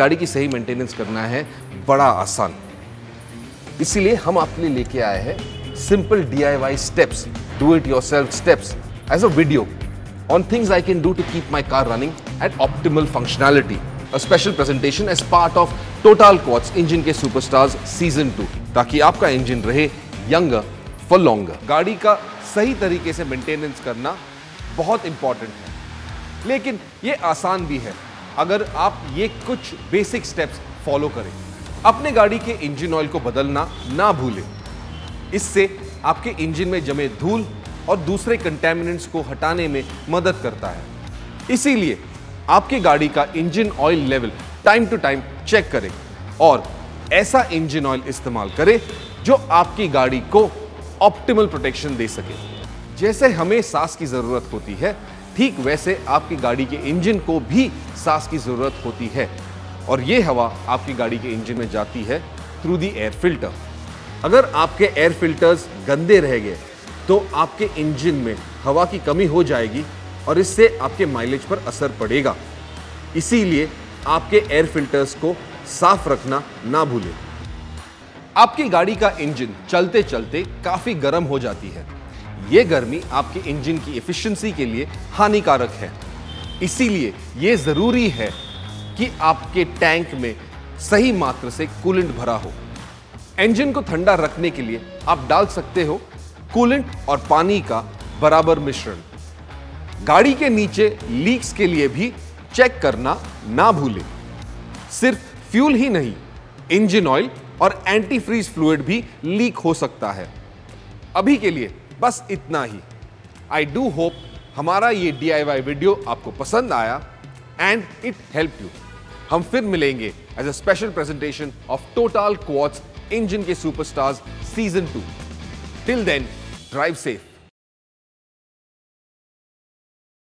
गाड़ी की सही मेंटेनेंस करना है, बड़ा आसान। इसीलिए हम आपके लिए लेके आए हैं simple D steps do it yourself steps as a video on things I can do to keep my car running at optimal functionality. A special presentation as part of Total Quartz engine के superstars season two ताकि आपका engine रहे younger for longer गाड़ी का सही तरीके से maintenance करना बहुत इंपॉर्टेंट है। लेकिन ये आसान भी है। अगर आप ये कुछ बेसिक स्टेप्स फॉलो करें, अपने गाड़ी के इंजन ऑयल को बदलना ना भूलें। इससे आपके इंजन में जमे धूल और दूसरे कंटेमिनेंट्स को हटाने में मदद करता है। इसीलिए आपकी गाड़ी का engine oil level time to time check करें और ऐसा इंजन ऑयल इस्तेमाल करें जो आपकी गाड़ी को ऑप्टिमल प्रोटेक्शन दे सके। जैसे हमें सांस की ज़रूरत होती है ठीक वैसे आपकी गाड़ी के इंजन को भी सांस की ज़रूरत होती है। और ये हवा आपकी गाड़ी के इंजन में जाती है थ्रू दी एयर फ़िल्टर अगर आपके एयर फिल्टर्स गंदे रह गए तो आपके इंजन में हवा की कमी हो जाएगी और इससे आपके माइलेज पर असर पड़ेगा। इसीलिए आपके एयर फिल्टर्स को साफ़ रखना ना भूलें। आपकी गाड़ी का इंजन चलते चलते काफ़ी गर्म हो जाती है। यह गर्मी आपके इंजन की एफिशिएंसी के लिए हानिकारक है। इसीलिए यह ज़रूरी है कि आपके टैंक में सही मात्रा से कूलेंट भरा हो। इंजन को ठंडा रखने के लिए आप डाल सकते हो कूलेंट और पानी का बराबर मिश्रण। गाड़ी के नीचे लीक्स के लिए भी चेक करना ना भूलें। सिर्फ़ फ्यूल ही नहीं इंजन ऑयल और एंटी फ्रीज फ्लूड भी लीक हो सकता है। अभी के लिए बस इतना ही। आई डू होप हमारा ये डी आई वाई वीडियो आपको पसंद आया एंड इट हेल्प यू हम फिर मिलेंगे as a special presentation of Total Quartz engine के superstars season two till then drive safe